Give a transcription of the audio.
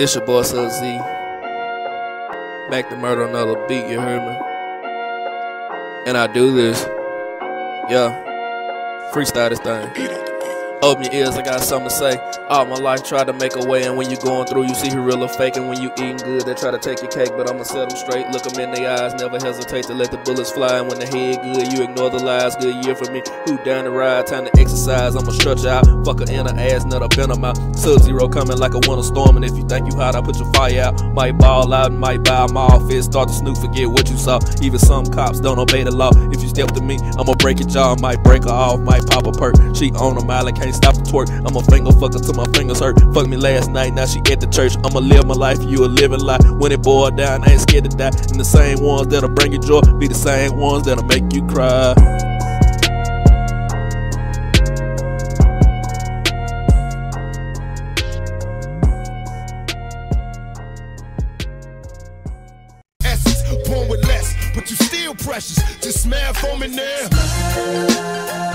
It's your boy Sub Z. Back to murder another beat, you heard me? And I do this. Yeah. Freestyle this thing. Open your ears, I got something to say. All my life tried to make a way, and when you going through, you see who real or fake. And when you eating good, they try to take your cake, but I'ma set them straight. Look them in the eyes, never hesitate to let the bullets fly. And when the head good, you ignore the lies. Good year for me. Who down the ride? Time to exercise. I'ma stretch out. Fuck in her ass, nut up in her mouth. Sub zero coming like a winter storm, and if you think you hot, I put your fire out. Might ball out, might buy my office. Start to snoop, forget what you saw. Even some cops don't obey the law. If you step to me, I'ma break your jaw. Might break her off, might pop a perk. She on a mile, can't stop the twerk. I'm a finger fucker till my fingers hurt. Fuck me last night, now she at the church. I'ma live my life, you a living lie. When it boil down, I ain't scared to die. And the same ones that'll bring you joy be the same ones that'll make you cry. essence, born with less, but you still precious. Just smile for me now.